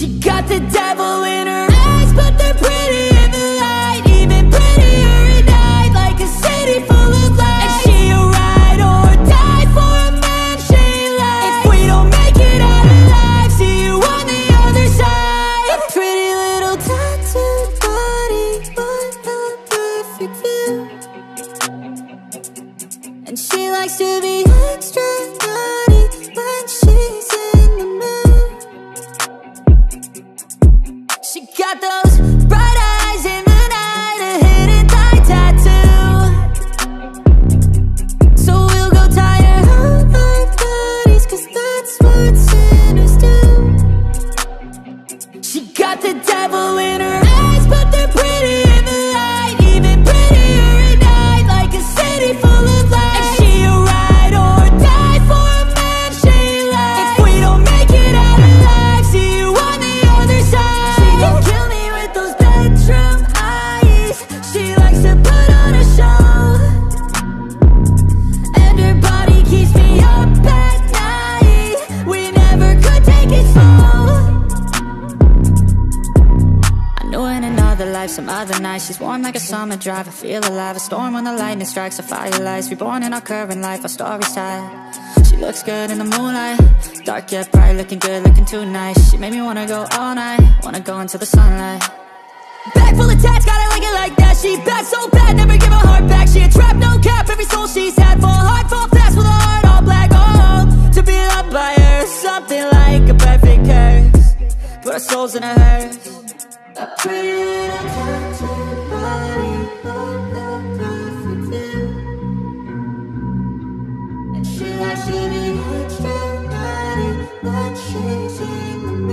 the devil in her eyes, but they're pretty in the light. Even prettier at night, like a city full of lights. And she'll ride or die for a man she likes. If we don't make it out alive, see you on the other side. A pretty little tattooed body, but a perfect view. And she likes to be She life, some other night She's warm like a summer drive, I feel alive. A storm when the lightning strikes, a fire lights Reborn in our current life, our story's tied. She looks good in the moonlight. Dark yet bright, looking good, looking too nice. She made me wanna go all night. Wanna go into the sunlight. Bag full of tats, gotta like it like that. She bad so bad, never give her heart back. She a trap, no cap, every soul she's had Fall hard, fall fast with a heart all black. Oh, to be loved by her Something like a perfect curse. Put our souls in a hearse And she likes to be naughty when she's in